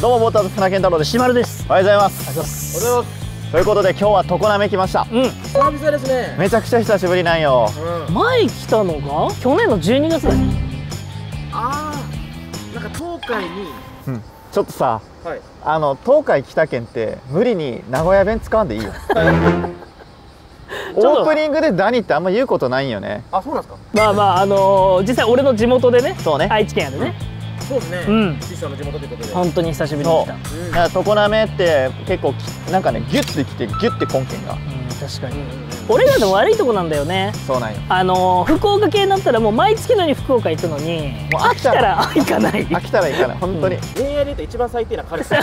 どうもボーターズ船健太郎ですしまるです。おはようございまありがとうございます。おはようございます。ということで今日は常滑来ましたうん。久々ですね。めちゃくちゃ久しぶりなんよ。うん。前来たのが去年の12月だよ。ああなんか東海に。うん。ちょっとさはい。あの東海来た県って無理に名古屋弁使わんでいいよ。オープニングでダニってあんま言うことないんよね。あそうなんですか？まあまああのー実際俺の地元でねそうね。愛知県やでねそうですね。うん。師匠の地元ということで。本当に久しぶりに来た。だから常滑って結構きなんかねギュッてきてギュッて根県が。うん確かに。うんうんうん。俺らの悪いとこなんだよね。そうなんよ。あのー福岡系になったらもう毎月のように福岡行くのにもう飽きたら。行かない。飽きたらいかない。本当に、恋愛で言うと一番最低な彼氏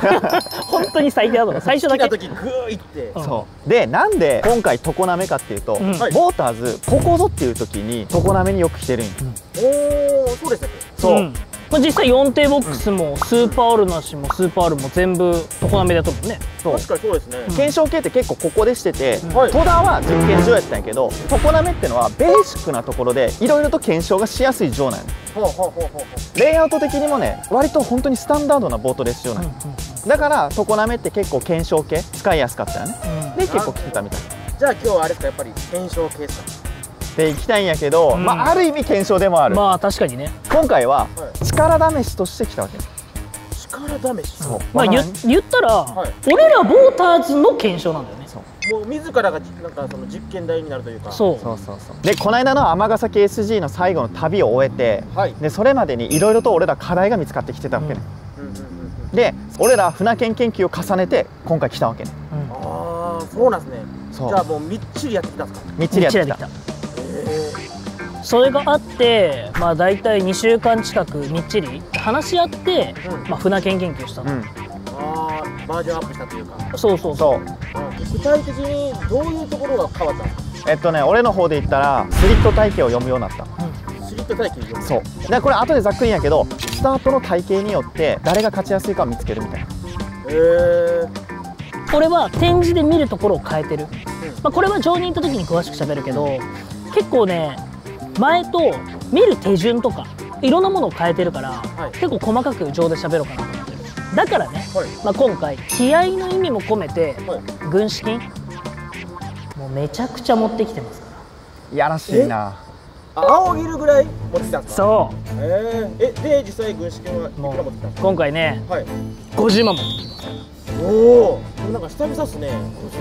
本当に最低だと思う。最初だけ。時グーいって。うん。そう。でなんで今回常滑かっていうと、うん。はいボーターズここぞっていう時に常滑によく来てるんよ。おおそうでしたっけ？そう、ん。まあ、実際4艇ボックスもスーパーアルナシもスーパーアルも全部常滑でやったもんね。そう。確かにそうですね。検証系って結構ここでしてて、はい。戸田は実験場やったんやけど常滑ってのはベーシックなところでいろいろと検証がしやすい場なんよ。ほうほうほうほうほう。レイアウト的にもね割と本当にスタンダードなボートレース場なんよ、だから常滑って結構検証系使いやすかったよね。で結構来てたみたい。じゃあ今日はあれですかやっぱり検証系ですか？で行きたいんやけど、うん。まあある意味検証でもある、まあ確かにね。今回ははい。力試しとして来たわけ力試し。そう。まあ言言ったら、はい。俺らボーターズの検証なんだよね。もう自らがなんかその実験台になるというか。そう。そうそうそう。でこの間の尼崎 SG の最後の旅を終えてはい。でそれまでにいろいろと俺ら課題が見つかってきてたわけね、うんうんうんうん。で俺ら船券研究を重ねて今回来たわけね。うんああそうなんですね。そう。じゃあもうみっちりやってきたんですか？みっちりやってきたそれがあってまあ大体2週間近くみっちり話し合って、うん。まあ、船券研究したの、うん。ああバージョンアップしたというか。そうそうそう。具体的にどういうところが変わったんですかえっとね俺の方で言ったらスリット体系を読むようになった。スリット体系読む。そう。でこれ後でざっくりやけどスタートの体系によって誰が勝ちやすいかを見つけるみたいな。へえ俺は展示で見るところを変えてる、まあ、これは常任行った時に詳しく喋るけど結構ね前と見る手順とかいろんなものを変えてるから、い。結構細かく情で喋ろうかなと思ってる。だからね、はい。まあ、今回気合の意味も込めてはい。軍資金もうめちゃくちゃ持ってきてますかいやらしいなあ青ギルぐらい持ってきたんですか？そへええで実際軍資金はいくら持ってきたんですう今回ねかはい。50万持ってきますおおなんか久々っすね。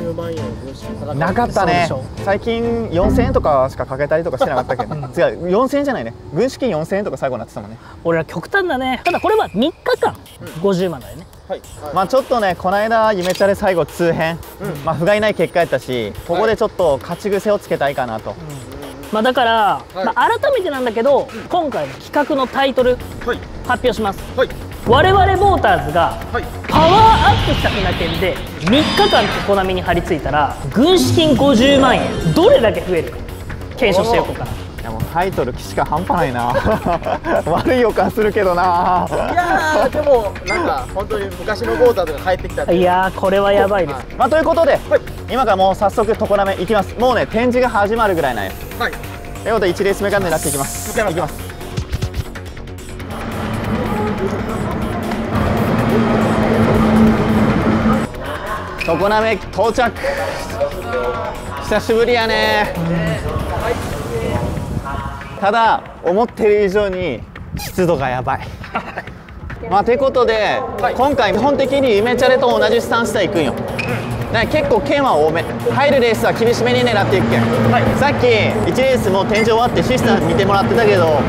50万円軍資金かかなかったね。最近4000円とかしかかけたりとかしてなかったっけ？ど、違う4000円じゃないね。軍資金4000円とか最後になってたもんね。俺ら極端だね。ただこれは3日間。50万だよね。はい。はいまあちょっとねこの間夢チャレ最後通編、うん。まあ不甲斐ない結果やったしここでちょっと勝ち癖をつけたいかなと、まあだから、はい。まあ、改めてなんだけど、今回の企画のタイトルはい。発表します。はい。我々ボーターズがはい。パワーアップした船券で3日間常滑に張り付いたら軍資金50万円。どれだけ増えるか検証していこうかないやもうタイトル岸か半端ないな。悪い予感するけどな。いやーでもなんか本当に昔のボーターズが帰ってきたっていやーこれはやばいです。まあということで、はい。今からもう早速常滑行きます。もうね展示が始まるぐらいなんよはい。ということで1レース目から狙っていきます。行きます。常滑到着。久しぶりやねただ思ってる以上に湿度がやばい。まあてことで、今回基本的に夢チャレと同じスタンスで行くんよ、だから結構剣は多め。入るレースは厳しめに狙っていくけん、さっき1レースもう展示終わってシステム見てもらってたけど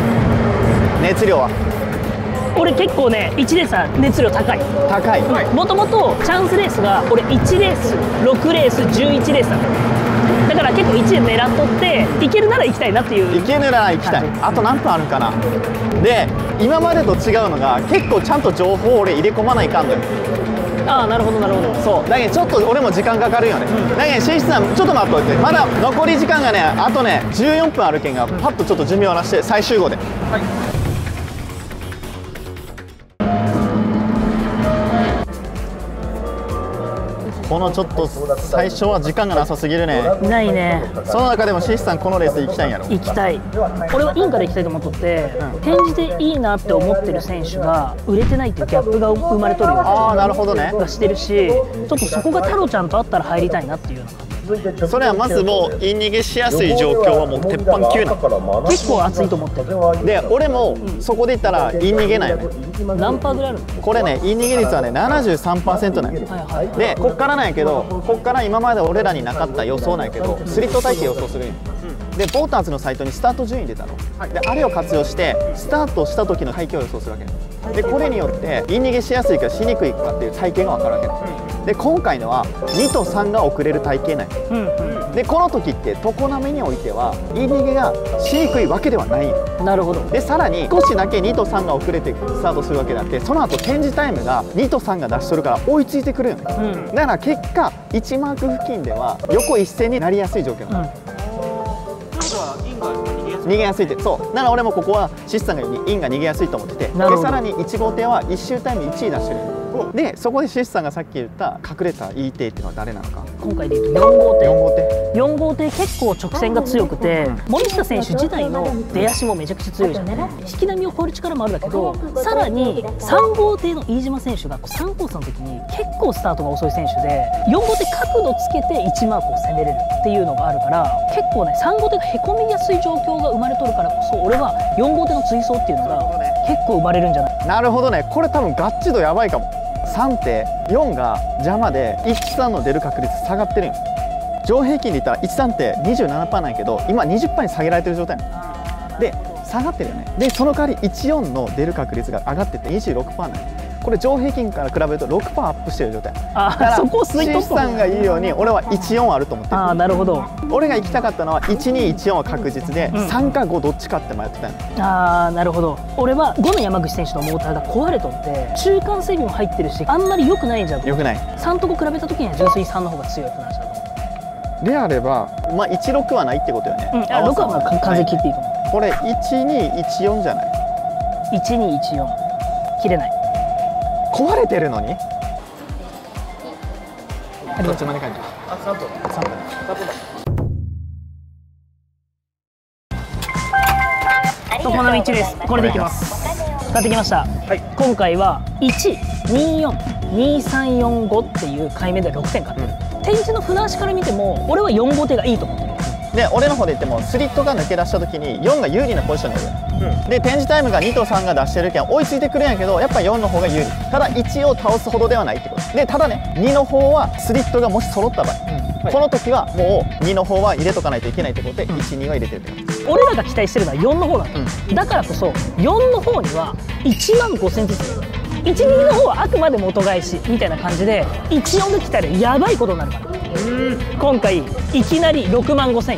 熱量は？俺結構ね1レースは熱量高い。高い、もともとチャンスレースが俺1レース6レース11レースだった。だから結構1で狙っとっていけるなら行きたいなっていう。行けるなら行きたい。あと何分あるかな。で今までと違うのが結構ちゃんと情報を俺入れ込まないかんのよ。ああなるほどなるほど。そう。だけどちょっと俺も時間かかるよね、だけどシスさんちょっと待っといて。まだ残り時間がねあとね14分あるけんがパッとちょっと準備をなして最終号でこのちょっと最初は時間がなさすぎるね。ないね。その中でもシスさんこのレース行きたいんやろ？行きたい。俺はインカで行きたいと思っとって、展示でいいなって思ってる選手が売れてないっていうギャップが生まれとるよああなるほどね。がしてるしちょっとそこが太郎ちゃんと会ったら入りたいなっていうようなそれはまずもうイン逃げしやすい状況はもう鉄板級なの結構熱いと思ってるで俺もそこで言ったらイン逃げないよね何パーぐらいあるのこれねイン逃げ率はね73%なんよはいはいでこっからなんやけどこっから今まで俺らになかった予想なんやけどスリット体系予想するんよでボーターズのサイトにスタート順位出たの、であれを活用してスタートした時の体型を予想するわけ。ねでこれによってイン逃げしやすいかしにくいかっていう体型が分かるわけ。ねで今回のは2と3が遅れる体型なんようんでこの時って常滑においてはイン逃げがしにくいわけではないなるほど。でさらに少しだけ2と3が遅れてスタートするわけであってその後展示タイムが2と3が出しとるから追いついてくるよねうん。だから結果1マーク付近では横一線になりやすい状況なの、逃げやすい。って。そう。だから俺もここはシスさんが言うにインが逃げやすいと思ってて。でさらに1号艇は1周タイム1位出してるよでそこでシスさんがさっき言った隠れた E 艇っていうのは誰なのか？今回で言うと4号艇。4号艇。4号艇結構直線が強くて森下選手自体の出足もめちゃくちゃ強いじゃん。引き波を超える力もあるんだけどさらに3号艇の飯島選手が3コースの時に結構スタートが遅い選手で4号艇角度つけて1マークを攻めれるっていうのがあるから結構ね3号艇がへこみやすい状況が生まれとるからこそ俺は4号艇の追走っていうのが結構生まれるんじゃない？なるほどね。これ多分ガッチ度やばいかも3って4が邪魔で13の出る確率下がってるん上平均で言ったら13って27%なんやけど今20%に下げられてる状態なの。で下がってるよね。でその代わり14の出る確率が上がってて26%なんや。これ上平均から比べると6%アップしてる状態。あそこを吸い取さんが言うように俺は14あると思ってる。ああなるほど。俺が行きたかったのは1214は確実で、ん。3か5どっちかって迷ってたあーなるほど。俺は5の山口選手のモーターが壊れとって中間整備も入ってるしあんまり良くないんじゃんよくない。3とこ比べた時には純粋に3の方が強いって話だと思であればまあ16はないってことよね、う、うん、あ6はまあか風切っていいと思これ1214じゃない？う1214切れない壊れてるのに？あとどっちまで書いてあ、3分。3分。う常滑1ですこれでいきます買ってきました、はい今回は124235っていう回目で6点買ってる、展示の船足から見ても俺は4号艇がいいと思ってるで俺の方で言ってもスリットが抜け出した時に4が有利なポジションになる、で展示タイムが2と3が出してるけん追いついてくるんやけどやっぱ4の方が有利。ただ1を倒すほどではないってこと。でただね2の方はスリットがもし揃った場合、この時はもう2の方は入れとかないといけないってことで12は入れてるってこと。俺らが期待してるのは4の方なの、だ。からこそ4の方には1万5000ずつ12の方はあくまで元返しみたいな感じで14が来たらやばいことになるから。今回いきなり6万5000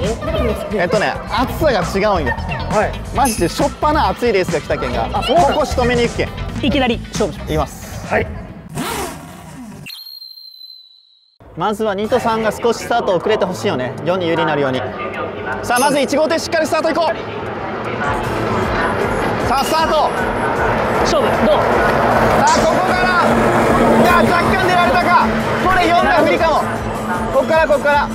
円。えっとね暑さが違うんよはい。マジでしょっぱな暑いレースが来たけんがここ仕留めに行くけん。いきなり勝負します。いきます。はい。まずは2と3が少しスタート遅れてほしいよね。4に有利になるように。さあまず1号艇しっかりスタートいこう。さあスタート。勝負どう？さあここから。いや若干出られたか。これ4が不利かも。こっからこっから。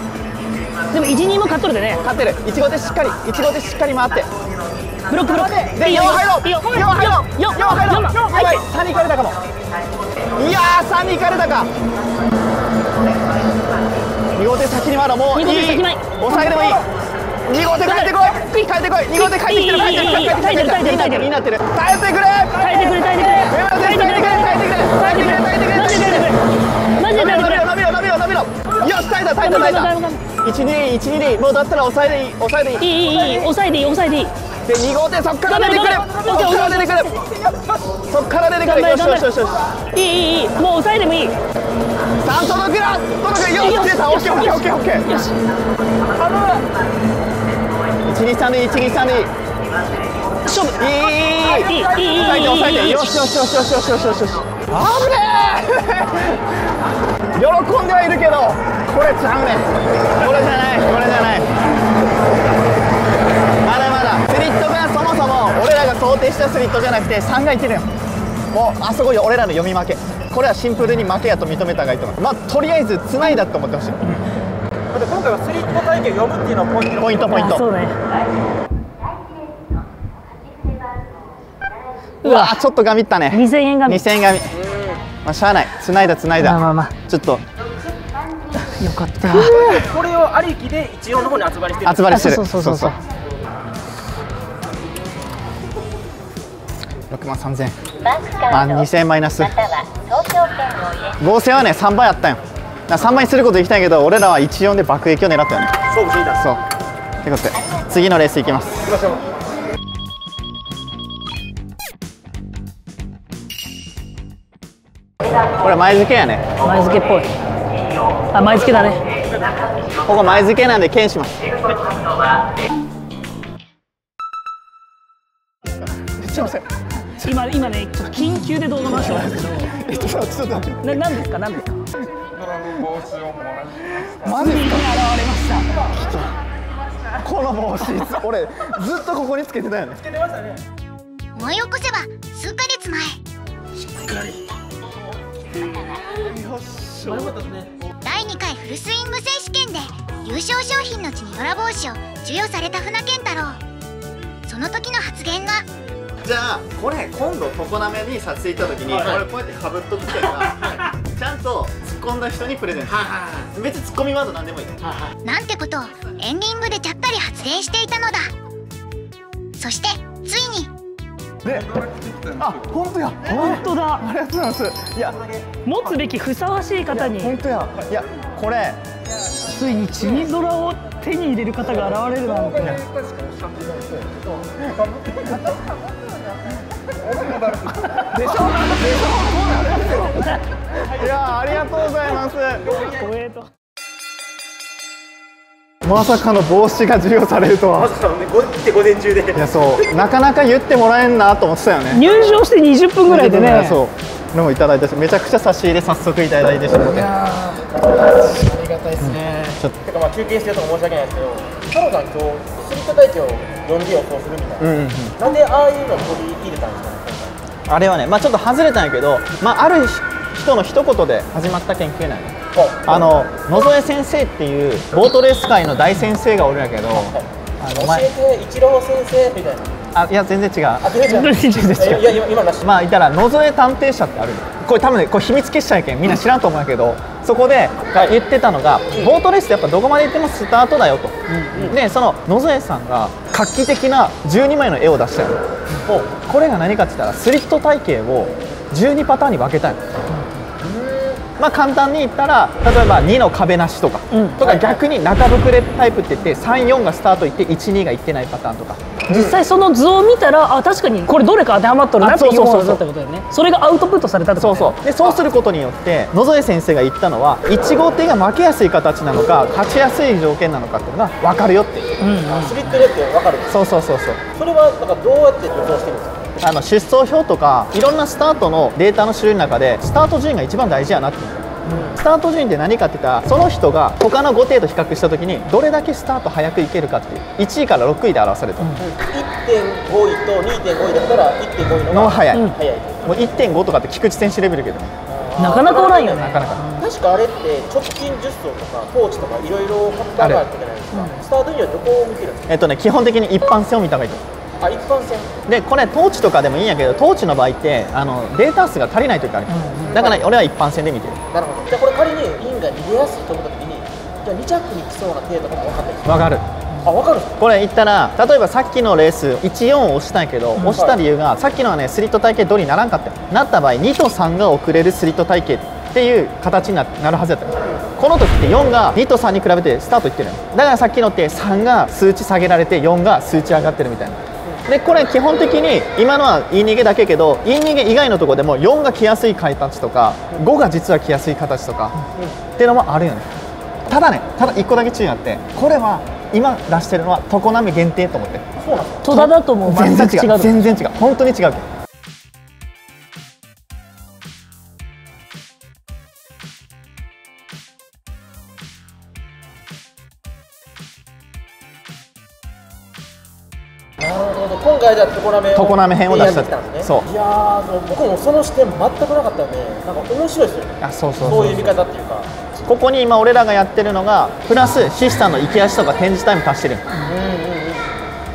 でも12も勝っとるでね。勝ってる。1号艇しっかり1号艇しっかり回ってブロックブロック。で4入ろうよ入ろうよ入ろうやばい3にいかれたかもいやー3にいかれたか2号手先にまだもういい抑えでもいい2号手帰ってこい帰ってこい2号手帰ってきてる帰ってきてる帰ってきてる帰ってきてる帰ってくれ帰ってくれ帰ってくれ帰ってくれ帰ってくれ帰ってくれ帰ってくれマジで耐えてくれ伸びろ伸びろ伸びろ伸びろよし耐えた耐えた耐えた1 2 1 2 2もうだったら抑えでいい抑えでいいいいいい抑えでいい抑えでいいで2号艇そっから出てくる。そっから出てくる。そっから出てくる。よしよしよしよしいいいいいい。もう抑えてもいい。さあ届くな届くよし出た OKOKOKOK よし123でいい123でいい勝負。いいいいいいい抑えて抑えて。よしよしよしよしよしよしよし。危ねえ。喜んではいるけどこれちゃうねこれじゃないこれじゃない。だスリットがそもそも俺らが想定したスリットじゃなくて3がいってるよ。もうあそこよ俺らの読み負け。これはシンプルに負けやと認めた方がいいと思います。まあとりあえずつないだと思ってほしい。で今回はスリット体系を読むっていうのはポイント。ポイントポイント。あそうねうわちょっとガミったね。2000円が2000円ガミ。まあしゃあない。つないだつないだ。まあまあまちょっと。あよかった。これをありきで一応の方に集まりしてる。集まりしてる。あそうそう。そうそう万3000円。まあ2000円マイナス。合成はね3倍あったんよ。だから3倍にすることできたんやけど俺らは14で爆撃を狙ったよね。勝負していたそう。ということで次のレースいきます。行きましょう。これ前付けやね。前付けっぽい。あ前付けだね。ここ前付けなんで剣します今今ねちょっと緊急で動画回してもらうんですけど。えっとちょっと待ってな何ですか？何ですか？マジで。すか現れましたこの帽子。俺ずっとここにつけてたよね。思い起こせば数ヶ月前。第2回フルスイング選手権で優勝賞品の血によら帽子を授与された船健太郎。その時の発言がじゃあこれ今度常滑に撮影行った時に俺こうやってかぶっとくけどちゃんと突っ込んだ人にプレゼント。別にツッコミワードなんでもいい。なんてことをエンディングでちゃっかり発言していたのだ。そしてついに。であ本当や。本当だ。ありがとうございます。いや。持つべきふさわしい方に。本当や。いやこれ。ついにチニドラを手に入れる方が現れるなんて でしょいやありがとうございます。光栄とまさかの帽子が授与されるとは。まずさねご来て午前中でいやそう。なかなか言ってもらえんなと思ってたよね。入場して20分ぐらいでねそう。のもいただいたしめちゃくちゃ差し入れ早速いただいてしまってありがたいですね、ちょっと。てかまあ休憩してるとこ申し訳ないですけど太郎さん今日スリット体系を呼んで予想するみたいな、うんうんうん。なんでああいうのを取り入れたんですか？ねあれはねまあちょっと外れたんやけどまあある人の一言で始まった研究なんよ今回あの野添先生っていうボートレース界の大先生がおるんやけどあの教前。えて一郎先生みたいな。あいや全然違う。あ全然違う。全然違う。いや今今まあいたら野添探偵社ってあるの。これ多分ねこれ秘密結社やけんみんな知らんと思うんやけどそこでが言ってたのがボートレースってやっぱどこまで行ってもスタートだよと、でその野添さんが画期的な12枚の絵を出したよこれが何かって言ったらスリット体系を12パターンに分けたいのまあ簡単に言ったら例えば2の壁なしとか、うん。とか逆に中膨れタイプって言って34がスタート行って12が行ってないパターンとか実際その図を見たらあ確かにこれどれか当てはまっとるなあっていうだったことだよね。それがアウトプットされたってこそうとだよね。そうでそうすることによって野添先生が言ったのは1号艇が負けやすい形なのか勝ちやすい条件なのかっていうのが分かるよっていう。うんうん。スリットでって分かる。そうそうそうそう。それはなんかどうやって予想してるんですか？あの出走表とかいろんなスタートのデータの種類の中でスタート順位が一番大事やなっていうスタート順位って何かって言ったらその人が他の5艇と比較した時にどれだけスタート早くいけるかっていう1位から6位で表されてる、1.5位と2.5位だったら1.5位のがの早い、うん早い。もう1.5とかって菊池選手レベルけどねなかなかおらんよね。なかなか確かあれって直近10走とかトーチとかいろいろファクターがあったじゃないですか。スタートにはどこを見てるんですか？えっとね基本的に一般戦を見た方がいいと思うあ一般戦でこれトーチとかでもいいんやけどトーチの場合ってあのデータ数が足りない時ある、だから俺は一般戦で見てる。なるほど。じゃあこれ仮にインが逃げやすいと思った時にじゃあ2着に来そうな程度かも分かんないですわかる。あ分かる。これ言ったら例えばさっきのレース14を押したんやけど、押した理由がさっきのはねスリット体系どりにならんかったよなった場合2と3が遅れるスリット体系っていう形にななるはずやった。よこの時って4が2と3に比べてスタートいってるだからさっきのって3が数値下げられて4が数値上がってるみたいなでこれ基本的に今のは言い逃げだけやけど言い逃げ以外のところでも4が来やすい形とか5が実は来やすい形とかっていうのもあるよね。ただねただ1個だけ注意があってこれは今出してるのは常滑限定と思って。そうなんですか？戸田だともう全全然違う。全然違う。本当に違う常滑編を出したねそう。いやーもう僕もその視点全くなかったんでなんか面白いですよね。あそうそうそういう見方っていうか。ここに今俺らがやってるのがプラスシスターの行き足とか展示タイム足してる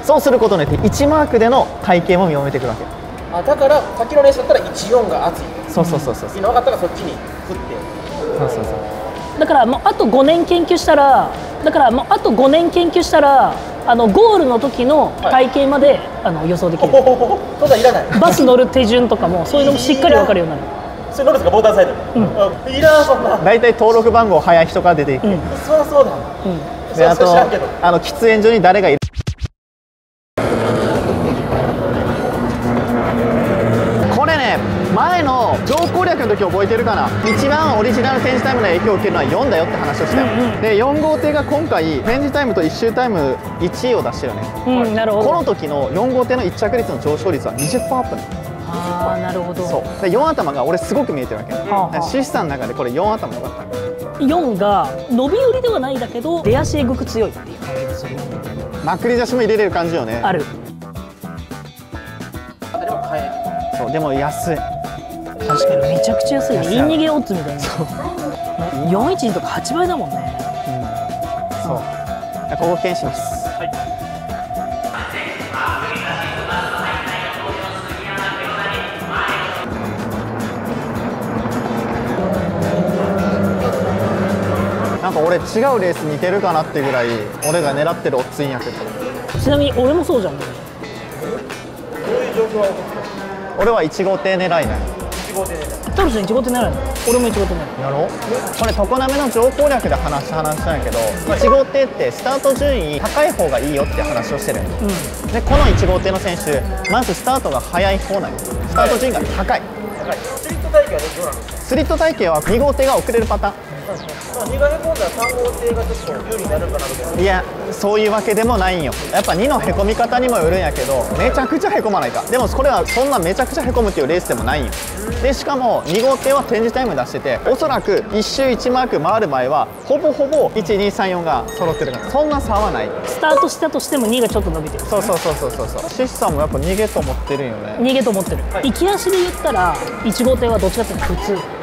そうすることによって1マークでの体型も見めてくるわけ。あだからさっきの練習だったら14が熱い。そうそうそうそうそう。いいの分かったからそっちに振って。そうそうそう。だからもうあと5年研究したらだからもうあと5年研究したらあのゴールの時の体型まで、あの予想できる。そんなんいらない。バス乗る手順とかもそういうのもしっかり分かるようになるそれ乗るんですか？ボーダーサイドに、うん、いらんそんな。大体登録番号早い人から出ていく、うん。そりゃそうだうんであとあの喫煙所に誰がいる。これね前の上攻略の時覚えてるかな？一番オリジナル展示タイムの影響を受けるのは4だよって話をしたよ、うんうん。で4号艇が今回展示タイムと1周タイム1位を出してるよね。うん、なるほこのど時の4号艇の1着率の上昇率は20%アップねああなるほど。そう。で4頭が俺すごく見えてるわけ、はあはあ。シスターの中でこれ4頭よかった4が伸び寄りではないんだけど出足えぐく強い。っていうまくり出しも入れれる感じよね。ある。あでも買えそうでも安い確かに。めちゃくちゃ安い。イン逃げオッズみたいな。412とか8倍だもんね。そう。ここ検します。なんか俺違うレース似てるかなってぐらい俺が狙ってるオッズインやけど。ちなみに俺もそうじゃん。俺は1号艇狙いない1号艇で。タルちゃん1号艇なら俺も1号艇なるやろこれ常滑の乗攻略で話した話なんやけど1号艇ってスタート順位高い方がいいよって話をしてる。うん。でこの1号艇の選手まずスタートが速い方なんよ。スタート順位が高い。高い。スリット体系はどうなんですか？スリット体系は2号艇が遅れるパターまあ2がへこんだら3号艇がちょっと有利になるかなみたいなやそういうわけでもないんよ。やっぱ2のへこみ方にもよるんやけどめちゃくちゃへこまないか。でもこれはそんなめちゃくちゃへこむっていうレースでもないんよ。でしかも2号艇は展示タイム出してておそらく1周1マーク回る場合はほぼほぼ1234が揃ってるからそんな差はない。スタートしたとしても2がちょっと伸びてる。そうそうそうそうそうそう。シスさんもやっぱ逃げと思ってるんよね。逃げと思ってる、行き足で言ったら1号艇はどっちかっていうと普通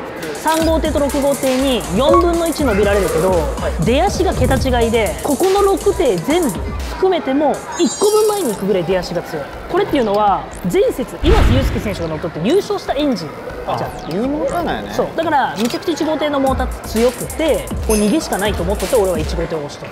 3号艇と6号艇に4分の1伸びられるけど、出足が桁違いでここの6艇全部含めても1個分前に行くぐらい出足が強い。これっていうのは前節岩瀬祐介選手が乗っ取って優勝したエンジン。じゃんいいものなんよね。そう。だからめちゃくちゃ1号艇のモーター強くてこう逃げしかないと思ってて俺は1号艇を押した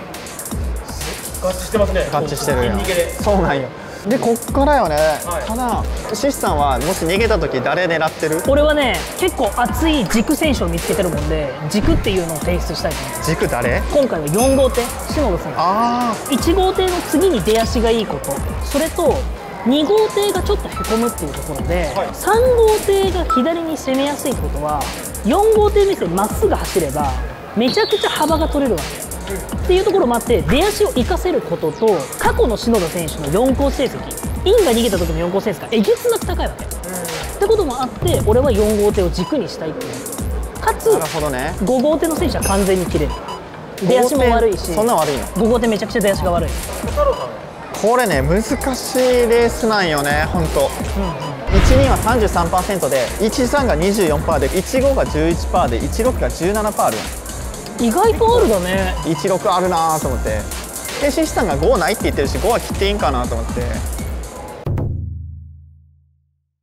合致してますね。合致してるよ。逃げで。そうなんよでこっからよね、はい。ただシスさんはもし逃げた時誰狙ってる？俺はね結構熱い軸選手を見つけてるもんで軸っていうのを提出したいと思う。軸誰？今回は4号艇篠田選手あ1号艇の次に出足がいいこと。それと2号艇がちょっとへこむっていうところで、はい。3号艇が左に攻めやすいことは4号艇目線まっすぐ走ればめちゃくちゃ幅が取れるわけっていうところもあって出足を生かせることと過去の篠田選手の4校成績インが逃げた時の4校成績がえげつなく高いわけ。ってこともあって俺は4号艇を軸にしたいっていう。かつあなるほどね。5号艇の選手は完全に切れる。出足も悪いしそんな悪いの？5号艇めちゃくちゃ出足が悪い。これね難しいレースなんよね本当。12は33%で13が24%で15が11%で16が17%ある意外とあるだね。やん16あるなと思って。でシスさんが5ないって言ってるし5は切っていいんかなと思って。よっ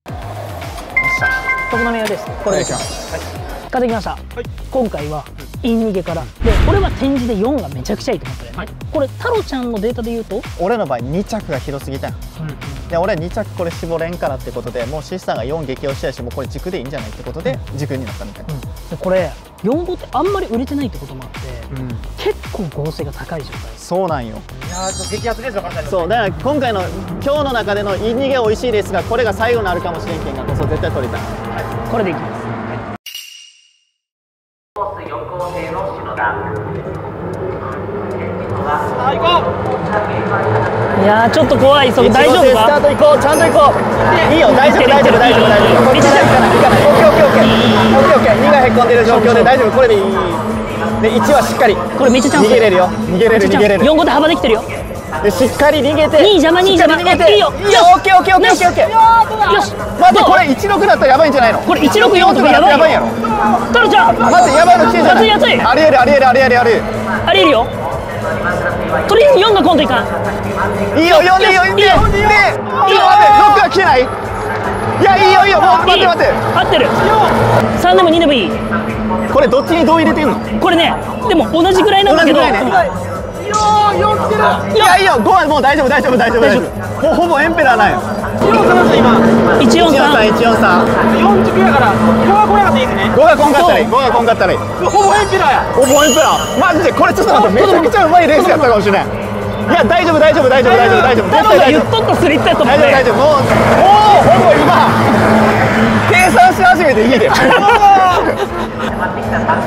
しゃ常滑屋です。これでいします買ってきました、今回はイン逃げから。で俺は展示で4がめちゃくちゃいいと思ってる。よね、これ太郎ちゃんのデータで言うと、俺の場合2着が広すぎたよ。で俺2着これ絞れんからってことでもうシスさんが4激推しやしもうこれ軸でいいんじゃないってことで軸になったみたいな、でこれ4号ってあんまり売れてないってこともあって、うん。結構合成が高い状態。そうなんよ。いやーちょっと激アツレース分かったんそうだから今回の今日の中でのイン逃げ美味しいレースがこれが最後になるかもしれんけんがこそ絶対取りたい。これでいきますあ行こいやーちょっと怖い。それ大丈夫スターかト行こう。ちゃんと行こう。いいよ。大丈夫大丈夫大丈夫。大丈夫。こっちじゃ行かない行かない。オッケーオッケーオッケー。オッケーオッケー。2がへこんでる状況で大丈夫。これでいい。で1はしっかり。これめっちゃチャンス逃げれるよ。逃げれる逃げれる。4号艇幅できてるよでしっかり逃げて。2位邪魔2位邪魔。逃げて。いいよ。いいよ。オッケーオッケーオッケーオッケーオッケー。よし。待ってこれ16だったらやばいんじゃないの？これ164とかやばいよ。やばいやろタロちゃん。待ってやばいの来てんじゃない？熱い熱い。ありえるありえるありえるありえる。ありえるよ。とりあえず4が今度いかん。いいよ4でいいよいいよ。でちょっと待って6が来てない？いやいいよいいよ。もう待って待って。合ってる。3でも2でもいい。これどっちにどう入れてんの？これねでも同じぐらいなんだけど。同じぐらいねいやいいよ5はもう大丈夫大丈夫大丈夫。大丈夫もうほぼエンペラーなんよ。143 143 143 40やからここは来なかったらいいですね。5がこんかったらいい5がこんかったらいいほぼエンペラーや。おもエンペラー。マジでこれちょっと待ってめちゃくちゃうまいレースやったかもしれないいや大丈夫大丈夫大丈夫大丈夫大丈夫タロが言っとったスリットやと思って。大丈夫大丈夫もうもうほぼ今計算し始めていいで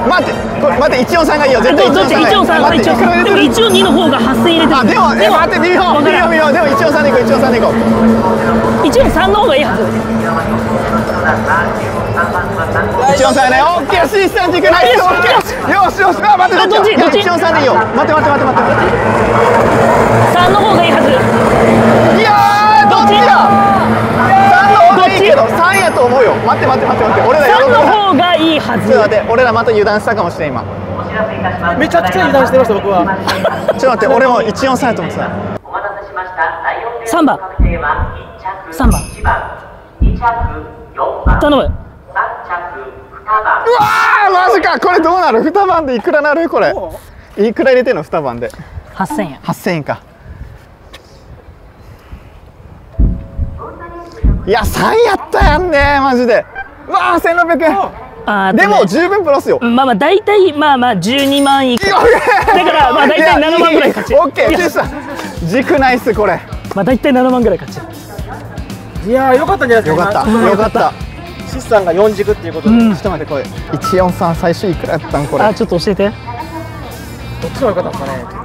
待ってこれ待って143がいいよ。絶対どっち143 143待っていくら入れてる142の方が8000入れてる。あでもえ待って微妙微妙微妙でも143でいこう143でいこう。143の方がいいはず。143ね。オッケー C さん軸ナイスオッケー。よしよし。あ待ってあどっちどっち？143でいいよ。待って待って待って待って。3の方がいいはず。いやーどっちだ3の方がいいけど3やと思うよ。待って待って待って待って。俺らやろ3うとの方がいいはず。ちょっと待って俺らまた油断したかもしれん今。めちゃくちゃ油断してました僕は。ちょっと待って俺も143やと思ってた。お待たせしました。第4レース三番の確定は1着三番1番、2着4番、頼む。3着2番。うわーマジか。これどうなる？2番でいくらなる？これ。いくら入れてんの？2番で。8000円。8000円かいや3やったやんねマジで。うわー1600円。あーでも十分プラスよ。まあまあ大体まあまあ12万いく。だからまあ大体7万ぐらい勝ち。オッケーチェスさん軸ナイスこれ。まあ大体7万ぐらい勝ち。いやーよかったんじゃないですかよかった。今。よかった。シスさんが4軸っていうことで、うん。ちょっと待ってこれ。143最初いくらやったんこれ。あちょっと教えて。どっちの方が良かったんですかね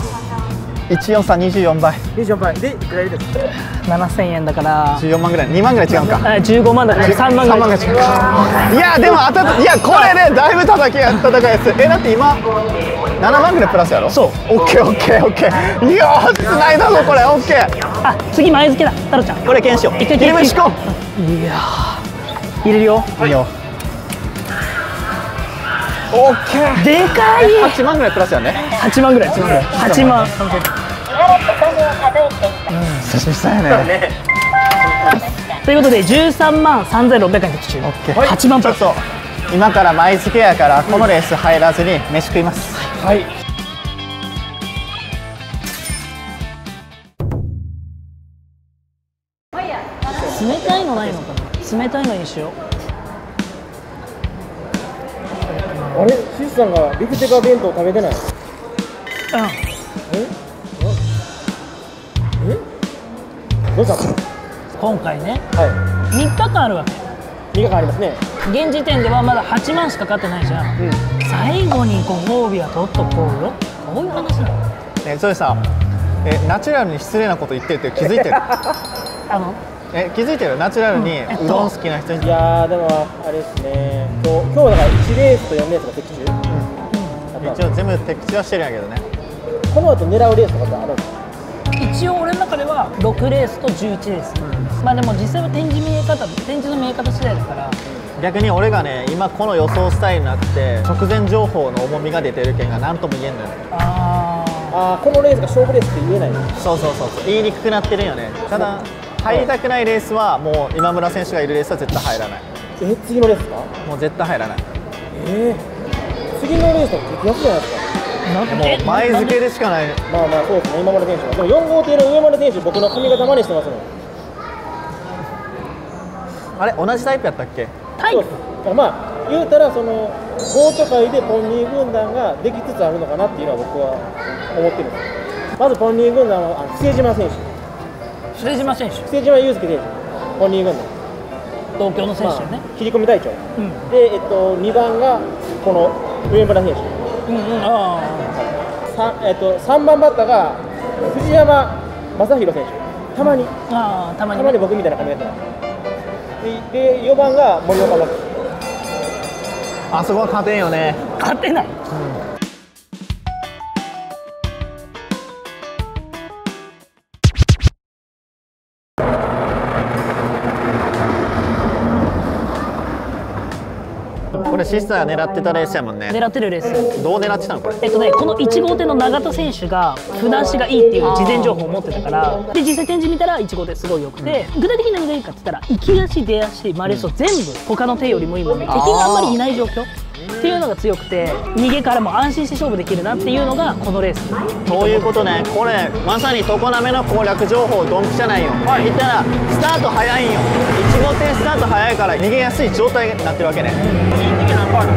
14324倍。24倍。でいくら入れてるんです？か7000円だから。14万ぐらい？2万ぐらい違うんか？あ15万だから3万ぐ3万らいが違う。いやでも当たったいやこれねだいぶ叩きやった高いやつえだって今7万ぐらいプラスやろ？そう。オッケーオッケーオッケー。いやーつないだぞこれ。オッケー。あ次前付けだ。太郎ちゃん。これ検証一回切り飯こいやー。入れるよ。いい。よオッケー。でかい。8万ぐらいプラスやね。8万ぐらい8万ぐらい。8万久しぶりだよね。ということで13万3600円的中。オッケー8万ちょっと今から前付けやからこのレース入らずに飯食います。はい。冷たいのないのかな？冷たいのにしよう。あれ？シスさんがビフテカ弁当食べてない？どうした。の今回ねは3日間あるわけ。い2日間ありますね。現時点ではまだ8万しかかってないじゃん、最後にご褒美は取っとこうよ。こういう話なの。えそれさえナチュラルに失礼なこと言ってるって気づいてる？あの？え気づいてる？ナチュラルにえっと。うどん好きな人に。いやーでもあれですね。今日今日だから1レースと4レースが的中、やっぱ。一応全部的中はしてるんやけどね。この後狙うレースとかってあるんですか？一応中では6レースと11レース、まあでも実際は展示見え方展示の見え方次第だから。逆に俺がね今この予想スタイルになって直前情報の重みが出てるけんが何とも言えんのよ。あああこのレースが勝負レースって言えない。そうそうそうそう。言いにくくなってるんよね。ただ入りたくないレースはもう今村選手がいるレースは絶対入らない。え次のレースか？もう絶対入らない。えー、次のレースと激安じゃないですか？ーもう前付けでしかない。まあまあそうですね。今村選手は。でも4号艇の上村選手僕の髪型真似してますもん。あれ同じタイプやったっけ？タイプそうです。だからまあ言うたらそのボート界でポンニー軍団ができつつあるのかなっていうのは僕は思ってる。んですまずポンニー軍団はあの末島選手。末島選手。末島祐介選手。ポンニー軍団東京の選手よね、まあ、切り込み隊長。うん。で、えっと、2番がこの上村選手うんうん。あさえっと、3番バッターが藤山正宏選手。たまに。ーあーたまに。たまに僕みたいな髪型なんですでで4番が森岡真希。あそこは勝てんよね。勝てないシスターが狙ってたレースやもんね。狙ってるレース。どう狙ってたのこれ？えっとね、この1号艇の永田選手が船足がいいっていう事前情報を持ってたからで実際展示見たら1号艇すごい良くて、具体的に何がいいかって言ったら行き足出足マレスを全部他の艇よりもいいもんで敵があんまりいない状況。っていうのが強くて逃げからも安心して勝負できるなっていうのがこのレース。そういうことね。これまさに常滑の攻略情報ドンピシャないよ、言ったらスタート早いんよ。1号艇スタート早いから逃げやすい状態になってるわけねこれ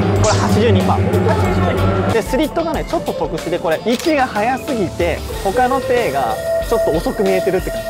82パー。でスリットがねちょっと特殊でこれ息が速すぎて他の手がちょっと遅く見えてるって感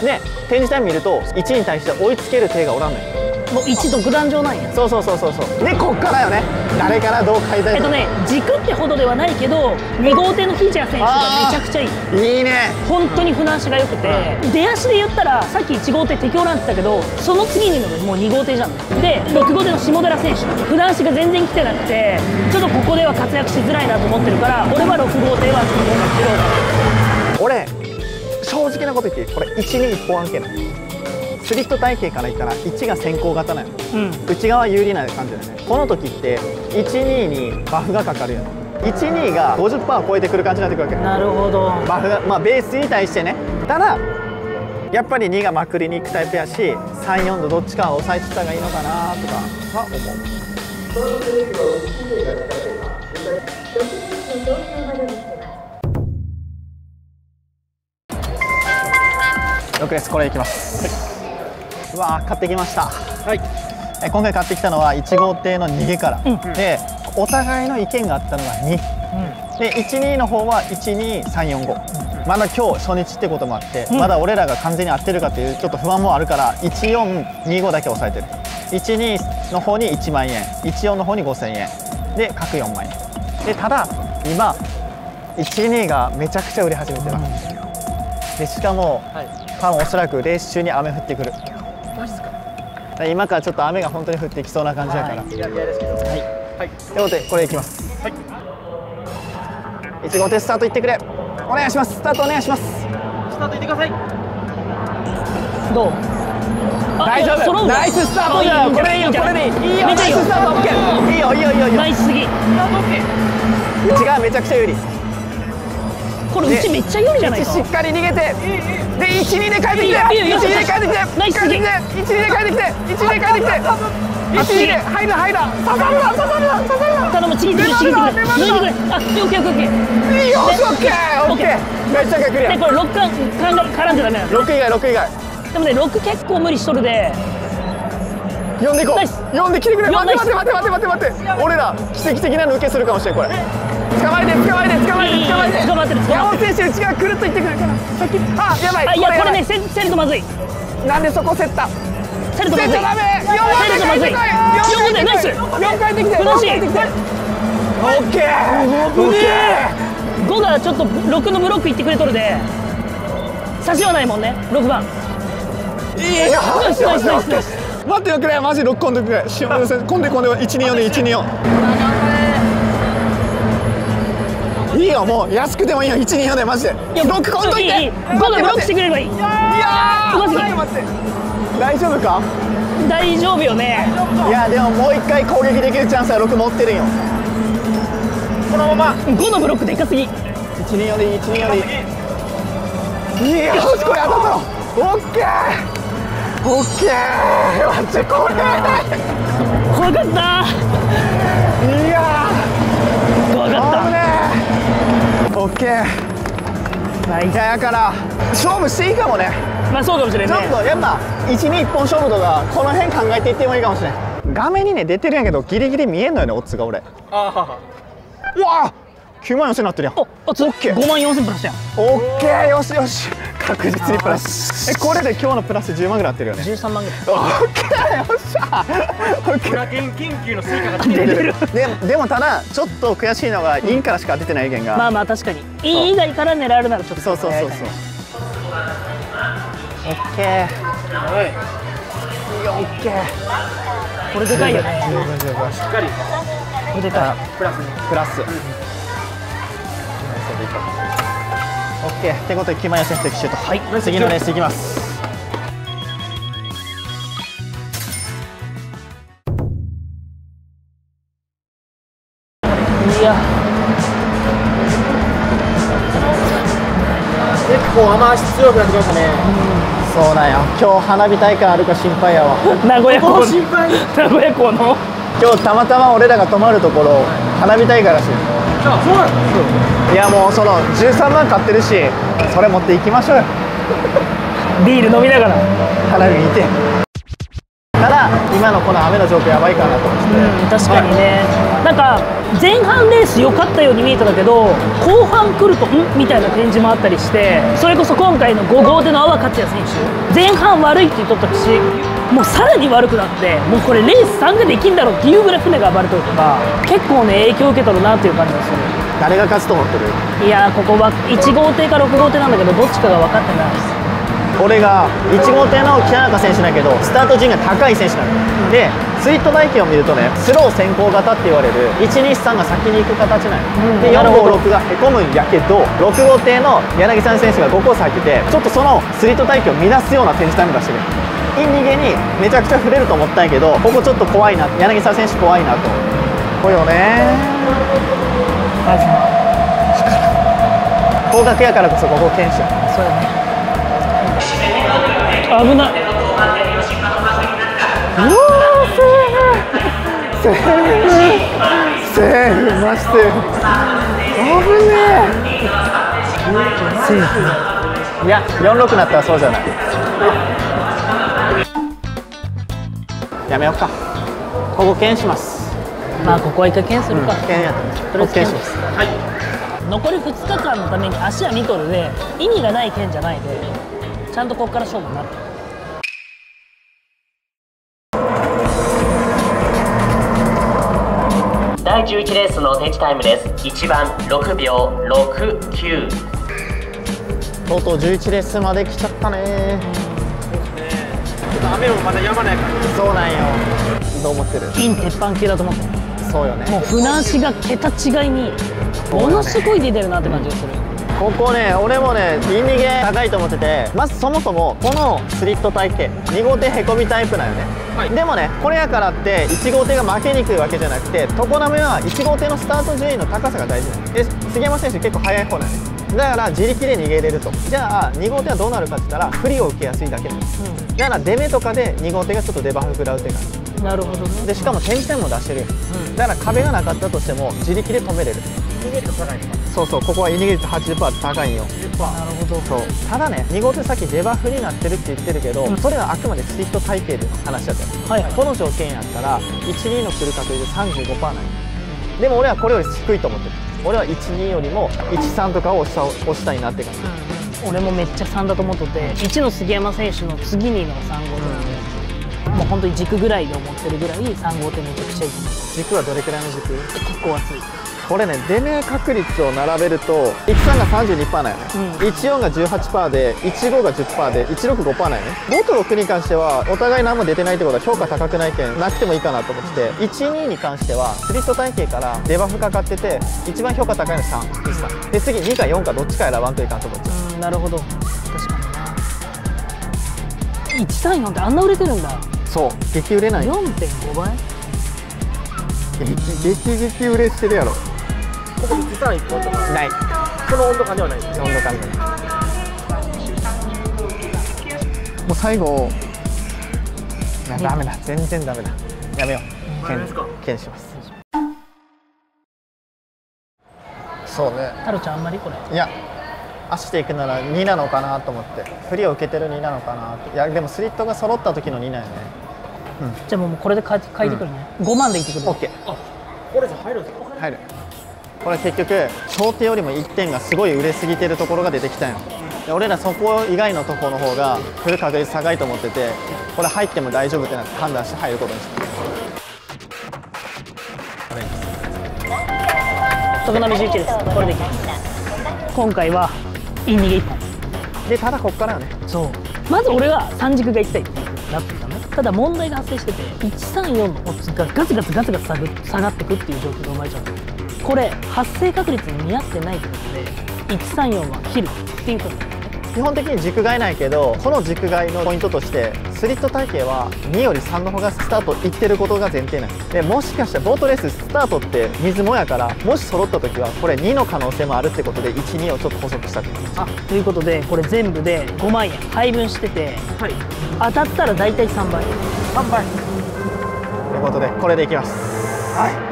じ。で展示タイム見ると1に対して追いつける手がおらんのよ。もう一独壇場なんや。そうそうそうそうそう。でこっからよね。誰からどう変えたいか。えっとね軸ってほどではないけど2号艇のフィーチャー選手がめちゃくちゃいい。いいね。本当に船足が良くて、出足で言ったらさっき1号艇適応なんて言ったけどその次にのがもう2号艇じゃん。で6号艇の下寺選手。船足が全然来てなくてちょっとここでは活躍しづらいなと思ってるから俺は6号艇はちょっと合格しろ俺正直なこと言っていい？これ1に1本案件なのスリット体系から言ったら1が先行型なの。うん。内側有利な感じだよね。この時って12にバフがかかるよね。12が50%を超えてくる感じになってくるわけ。なるほど。バフがまあベースに対してね。ただやっぱり2がまくりに行くタイプやし34度どっちかは抑えてた方がいいのかなとかは思う。6です。これいきます、うわー買ってきました。はい。え今回買ってきたのは1号艇の逃げから、でお互いの意見があったのが2、で12の方は12345、まだ今日初日ってこともあって、まだ俺らが完全に合ってるかっていうちょっと不安もあるから1425だけ抑えてる。12の方に1万円。14の方に5000円。で各4万円。でただ今12がめちゃくちゃ売れ始めてます、でしかも、多分おそらくレース中に雨降ってくるだか？ら今からちょっと雨が本当に降ってきそうな感じだから、はい、はい。はい。ということでこれいきます。はい。1号艇スタートいってくれ。お願いします。スタートお願いします。スタートいってください。どう？あ大丈夫。ナイススタートじゃんこれいいよ。これでいい。いいよ。ナイススタート。オッケー。いいよいいよいいよ。いいよナイスすぎ。内側めちゃくちゃ有利これうちめっちゃ有利じゃないか。しっかり逃げてで12で帰ってきていいよいいよ12で帰ってきてナイス帰ってきて12で帰ってきて12で帰ってきて。12で入る入る刺さるな刺さるな刺さるな。頼むちぎってくれちぎってくれ抜いてくれ。あオッケーオッケーオッケー。よオッケーオッケー。めっちゃクリアでこれ6巻絡んじゃダメなの6以外6以外。でもね6結構無理しとるで。呼んでいこう。呼んできてくれ。よ待って待って待って待って待って待って。俺ら奇跡的な抜けするかもしれんこれ捕まえて捕まえて捕まえて捕まえて捕まってる山本選手内側くるっといってくるから先あやばいあいやこれねせせるとまずいなんでそこ競ったせるとまずい競っちゃダメ4せるとまずい4号艇ナイス4回できて4回できてオッケーオッケ5がちょっと6のブロックいってくれとるで差しはないもんね6番いいよナイスナイスナイス待ってよくれマジ6個んでくれしこんでこんで124で124いいよもう安くてもいいよ。124でマジで。6個んといて。いいいい。5がブロックしてくれればいい。いやーうますぎ待って。待って大丈夫か？大丈夫よね。いやでももう一回攻撃できるチャンスは6持ってるんよ。このまま。5のブロックでかすぎ。124でいい124でいい。いやよしこれ当たったの。オッケー。オッケー。待ってこれ。怖かったいや怖かっー危ねえオッケーたナイスいややから勝負していいかもね。まあそうかもしれんちょねっとやっぱ12一本勝負とかこの辺考えていってもいいかもしれん。画面にね出てるんやけどギリギリ見えんのよねオッズが俺。あうわ9万4000になってるや。んおあつ5万4000プラスやん。オッケー。よしよし。確実にプラス。えこれで今日のプラス10万ぐらいなってるよね。13万ぐらい。オッケー。よっしゃ。オッケー裏研研究の成果が 出てる。ででもただちょっと悔しいのがインからしか出てない意見が、まあまあ確かに。いい以外から狙えるならちょっとそう。そうそうそうオッケー。はい。いいよオッケー。これでかいよね。十分十分。しっかり。これでかプラス。にプラス、オッケー。ってことで決まりやすいシュート。はい。次のレースいきます。いや。結構雨足強くなってきましたね。そうなんや。今日花火大会あるか心配やわ。名古屋港。ここ心配。名古屋港の。今日たまたま俺らが泊まるところ花火大会らしいあそうなんですいやもうその13万買ってるしそれ持っていきましょうよ。ビール飲みながら。花火見て。ただ今のこの雨の状況やばいかなと思って。うん確かにね、なんか前半レース良かったように見えたんだけど後半来るとん？みたいな展示もあったりしてそれこそ今回の5号での阿波克也選手。前半悪いって言っとったしもうさらに悪くなってもうこれレース参加できんだろうっていうぐらい船が暴れてるとか結構ね影響受けとるなっていう感じがする。誰が勝つと思ってる？いやーここは1号艇か6号艇なんだけどどっちかが分かってない俺が1号艇の北中選手だけどスタート順が高い選手なの、でスイート台形を見るとねスロー先行型って言われる123が先に行く形なの、うん。でなるほど。456がへこむんやけど6号艇の柳沢選手が5コース入っててちょっとそのスリート台形を乱すような展示タイム出してるイン逃げにめちゃくちゃ触れると思ったんやけどここちょっと怖いな柳沢選手怖いなと。これよね。高額やからこそここ検証そうやね。危ない。うセーフセーフ。セーフマジセーフ危ねえ。セーフ。いや46なったらそうじゃないやめようか。ここ検します。まあここは一回検するか、検やってとりあえず検します。残り2日間のために足は見とるで意味がない剣じゃないでちゃんとここから勝負になる。第11レースの展示タイムです。1番6秒69とうとう11レースまで来ちゃったねと雨もまだ止まないから。そうなんよ。どう思ってる？金鉄板系だと思ってそうよね。もう船足が桁違いにものすごい出てるなって感じがするここね俺もねイン逃げ高いと思っててまずそもそもこのスリット体系2号艇へこみタイプなんよね、はい。でもねこれやからって1号艇が負けにくいわけじゃなくて常滑は1号艇のスタート順位の高さが大事なの。で杉山選手結構速い方なんねだから自力で逃げれると。じゃあ2号艇はどうなるかって言ったら不利を受けやすいだけなんです。だから出目とかで2号艇がちょっとデバフ食らうって感じなるほどね。でしかも点々も出してるよ、だから壁がなかったとしても自力で止めれる逃げると高いんですかそうそうここはイニゲ率80%高いんよ。なるほどそう。ただね2号艇先デバフになってるって言ってるけど、それはあくまでスリット体系で話しちゃったよ。はいはい。この条件やったら12の来る確率35%ないでも俺はこれより低いと思ってる。俺は12よりも13とかを押した押したいなって感じ、俺もめっちゃ3だと思っとって1の杉山選手の次にの3号艇なん。で、もう本当に軸ぐらいで思ってるぐらい3号艇めちゃくちゃいい。軸はどれくらいの軸？結構熱いこれね出目確率を並べると13が32%なんよね、うん。14が18%で15が10%で165%なんよね。5と6に関してはお互い何も出てないってことは評価高くないけんなくてもいいかなと思ってて12に関してはスリット体系からデバフかかってて一番評価高いの3 1で次2か4かどっちか選ばんといかんと思って。うんなるほど。確かにな。1対4ってあんな売れてるんだ。そう。激売れない。4.5倍？激激激売れしてるやろここ1 3 1本とか。ない。その温度感ではない。です温度感がもう最後。いやダメだ。全然ダメだ。やめよう。検します。そうね。太郎ちゃんあんまりこれ。いや足で行くなら2なのかなと思って。振りを受けてる2なのかなって。いやでもスリットが揃った時の2なんよね。じゃあもうこれで書いて書いてくるね、5万でいってくる。OK これじゃ入るんですか？入るこれ結局想定よりも1点がすごい売れすぎてるところが出てきたんよ。で俺らそこ以外のところの方が振る確率高いと思っててこれ入っても大丈夫ってなって判断して入ることにした。常滑11ですこれでいきます今回はイン逃げ1本。でただこっからよね。そう。まず俺は三軸が行きたいってなってたのただ問題が発生してて134のオッズがガツガツガツガツ下がってくっていう状況が生まれちゃうのこれ発生確率に見合ってないってことで134は切るっていうこと。なんだよね基本的に軸外ないけどこの軸外のポイントとしてスリット体系は2より3の方がスタートいってることが前提なんです。でもしかしたらボートレーススタートって水もやからもし揃った時はこれ2の可能性もあるってことで12をちょっと補足したってことですあということでこれ全部で5万円。配分しててはい。当たったら大体3倍。3倍。ということでこれでいきます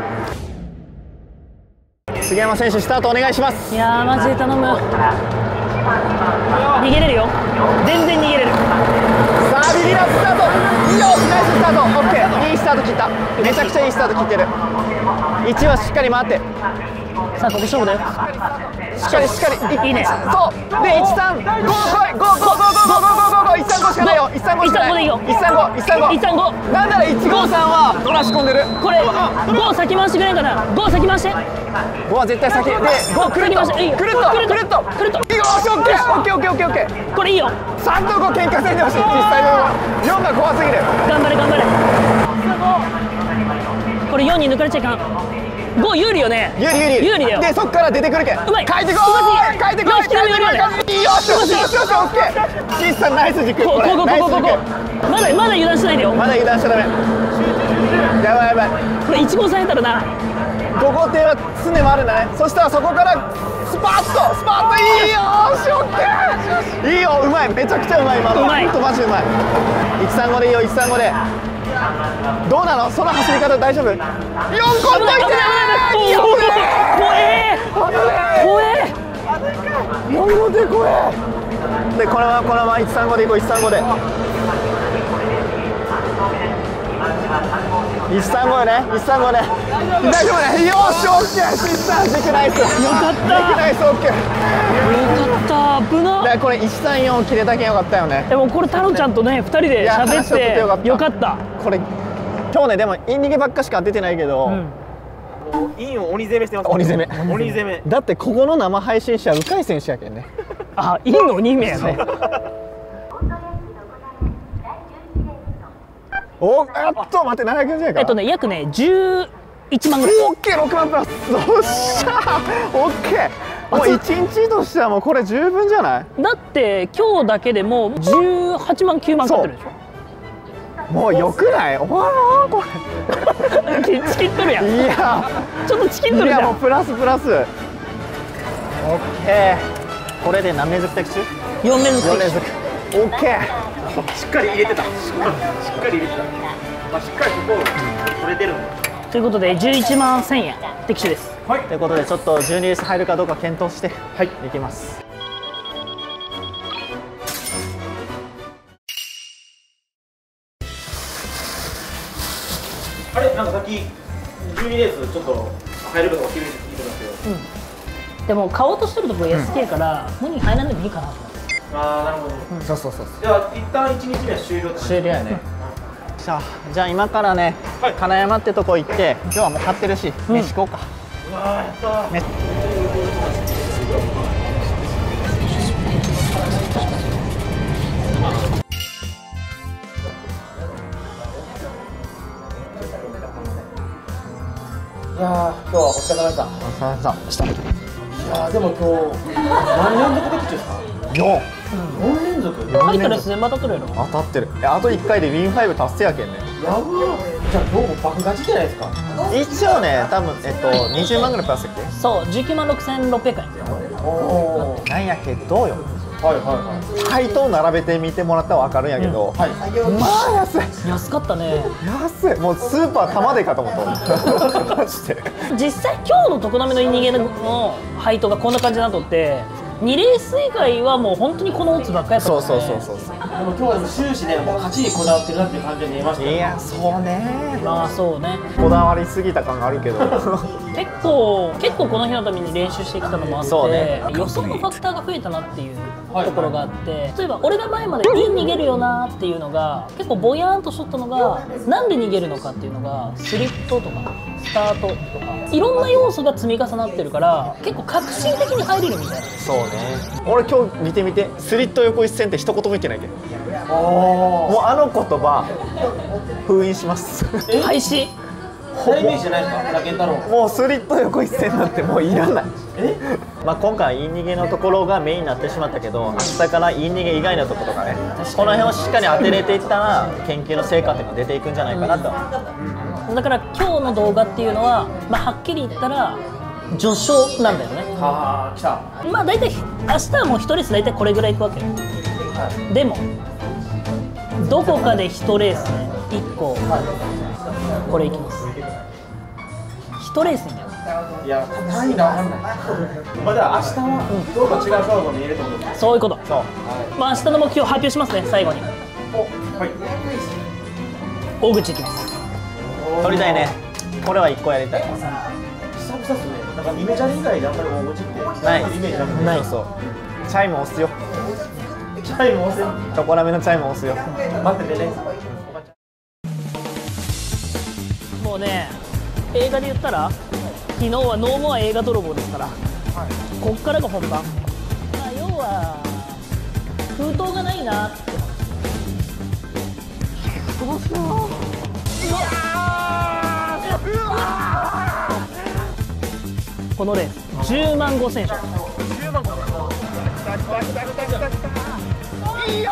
杉山選手スタートお願いします。いやーマジで頼む。逃げれるよ。全然逃げれる。さあビビラスタート。いいよナイススタート。オッケー。いいスタート切った。めちゃくちゃいいスタート切ってる。1はしっかり回って。さあここ勝負だよしっかりしっかり。いいね。そう。で135来い555555555 135しかないよ135しかない135でいいよ135 135 135なんなら153は取らし込んでるこれ5先回してくれんかな5先回して5は絶対先で5くるっとくるっとくるっとくるっといいよしオッケーオッケーオッケーオッケーオッケーこれいいよ3と5喧嘩せんでほしい実際の4が怖すぎる頑張れ頑張れこれ4に抜かれちゃいかん5有利よね。有利有利。有利だよ。でそっから出てくるけん。うまい書いてこい書いてこいよし書いてこい。よしよしよしよしオッケー。岸さんナイス軸こここここここ軸まだまだ油断しないでよ。まだ油断しちゃダメ。やばいやばい。これ1号さんやったらな。5号艇は常もあるんだね。そしたらそこからスパッとスパッといいよーしオッケー。いいようまい。めちゃくちゃうまい今の。うまい。ほんとマジでうまい。135でいいよ135でどうなの？その走り方大丈夫？4個んといて！え怖え4号艇怖えでこのままこのまま135でいこう。135で135よね135ね。大丈夫ね。よーしオッケー。シスター軸ナイスよかった。軸ナイスオッケー。よかった。危なでこれ134切れたけんよかったよね。でもこれ太郎ちゃんとね2人で喋っててよかった。よかった。これ今日ねでもイン逃げばっかしか出てないけど、うん。インを鬼攻めしてます鬼攻め。鬼攻め。だってここの生配信者は鵜飼選手やけんね。あインの2名やねおっと待って790円か。えっとね約ね11万ぐらい。オッケー6万プラス。よっしゃーオッケーもう。1日としてはもうこれ十分じゃない？だって今日だけでもう18万9万買ってるでしもうよくない？おわーこょチキっとるやん。れいや。ちょっとチキっとるじゃいやもうんプラスプラス。オッケーこれで何連続的中4連続4連続オッケーしっかり入れてた。しっかり入れてた。まあしっかりここ取れてるんでということで11万1000円。的中です。ということでちょっと12レース入るかどうか検討してはい。いきます。あれ？なんかさっき12レースちょっと入るかどうか聞いてたんですけど。でも買おうとしてるとこ SK から無に入らんでもいいかなと。思ってああなるほど。そうそうそうじゃあ一旦1日目は終了終了やね。さあじゃあ今からね、はい。金山ってとこ行って今日はもう買ってるし、飯食おうか。うわーやったー。飯いやー今日はお疲れ様でした。お疲れ様でした。いやーでも今日何連続的中ですか？4 4連続？入ったら自然また取るやろ。当たってる。えあと1回でウィン5達成やけんね。やばーじゃあ今日も爆勝ちじゃないですか。一応ね多分えっと20万ぐらいプラスやっけ？そう19万6600円。おおなんやけどよはいはいはい。配当並べて見てもらったら分かるんやけど、はい。まあ安い。安かったね。安い。もうスーパー玉でかと思った。マジで。実際今日の常滑の人間の配当がこんな感じになっとって2レース以外はもう本当にこのオッズばっかりやったそうからね。そうそうそうでも今日は終始ねもう勝ちにこだわってるなっていう感じに見えましたよ。いやそうね。まあそうね。こだわりすぎた感があるけど。結構結構この日のために練習してきたのもあって、そうね。予想のファクターが増えたなっていうはいところがあって、例えば俺が前までイン逃げるよなっていうのが結構ぼやーんとしとったのがなんで逃げるのかっていうのがスリットとかスタートとか。いろんな要素が積み重なってるから結構革新的に入れるみたいな。そうね。俺今日見てみて。スリット横一線って一言も言ってないけどおもうあの言葉封印します。廃止代名詞じゃないですか健太郎もうスリット横一線なんてもういらない。まあ今回イン逃げのところがメインになってしまったけど明日からイン逃げ以外のところとかね。この辺をしっかり当てれていったら研究の成果っていうのが出ていくんじゃないかなと。だから今日の動画っていうのは、まあ、はっきり言ったら序章なんだよね。ああ来た。まあ大体明日はもう1レース大体これぐらいいくわけよ。でもどこかで1レースね。1個。これいきます1レースにだよいや単位が分かんない。まあだから明日はどうか違うカードが見えるとで。すそういうこと。まあ明日の目標発表しますね最後に。おはい。大口いきます。取りたいね。これは1個やりたい。久々っすね。なんかイメチャリ以外であんまり大口ってない。イメージなくて。ない。そうそう。チャイム押すよ。チャイム押せチョコラメのチャイム押すよ。待ってて。ねもうね映画で言ったら昨日はノーモア映画泥棒ですから、こっからが本番、まあ、要は封筒がないなって。どうしよううわーこのレース。10万5千勝10万5千いいよ